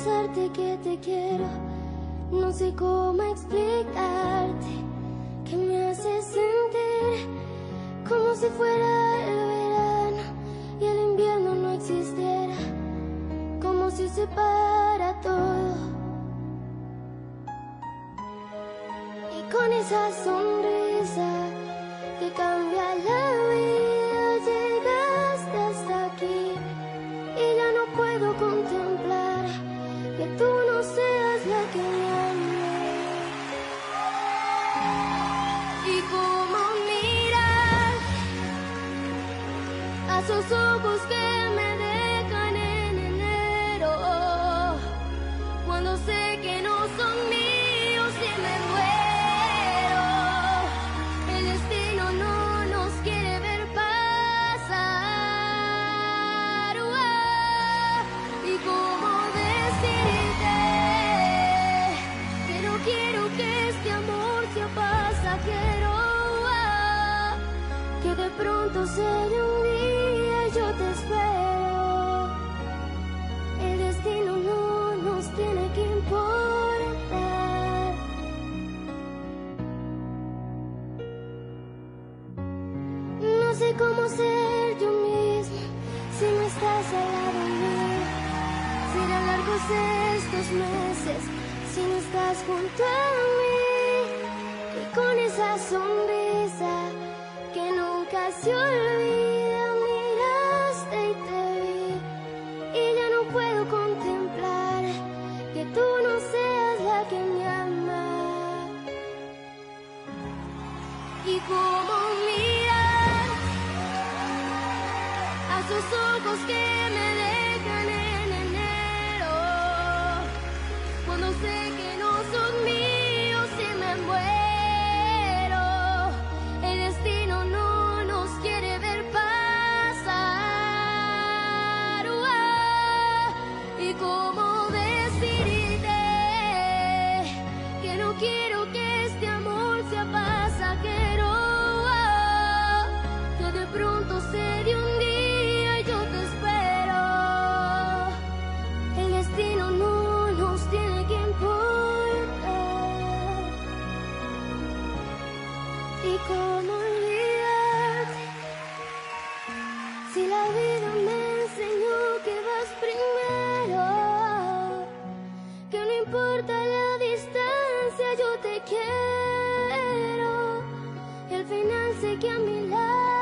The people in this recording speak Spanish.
confesarte que te quiero. No sé cómo explicarte que me hace sentir como si fuera el verano y el invierno no existiera, como si se para todo. Y con esa sonrisa que cambia la vida a sus ojos que me dejan en enero cuando sé que no son míos y me muero. El destino no nos quiere ver pasar. Y cómo decirte que no quiero que este amor sea pasajero. Que de pronto será un yo te espero. El destino no nos tiene que importar. No sé cómo ser yo misma si no estás al lado mío. Serán largos estos meses si no estás junto a mí. Y con esa sonrisa que nunca se olvida, Y cómo mirar a sus ojos que me dejan en enero. Cuando sé que pronto se de un día y yo te espero el destino no nos tiene que importar y cómo olvidarte si la vida me enseñó que vas primero que no importa la distancia, yo te quiero. Y al final sé que a mi lado